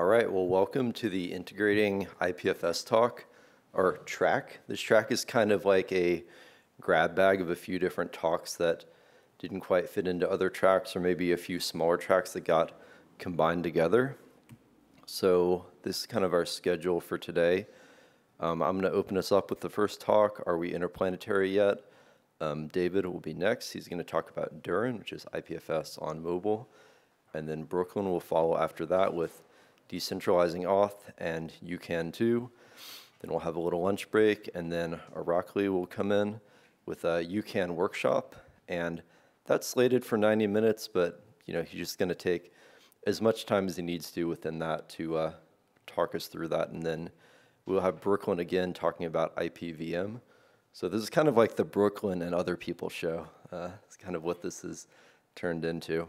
All right, well, welcome to the Integrating IPFS talk, or track. This track is kind of like a grab bag of a few different talks that didn't quite fit into other tracks, or maybe a few smaller tracks that got combined together. So this is kind of our schedule for today. Um, I'm going to open us up with the first talk, Are We Interplanetary Yet? Um, David will be next. He's going to talk about Durin, which is IPFS on mobile. And then Brooklyn will follow after that with decentralizing auth, and you can too. Then we'll have a little lunch break, and then Irakli will come in with a UCAN workshop, and that's slated for 90 minutes, but you know he's just going to take as much time as he needs to within that to uh, talk us through that, and then we'll have Brooklyn again talking about IPVM. So this is kind of like the Brooklyn and other people show. Uh, it's kind of what this is turned into.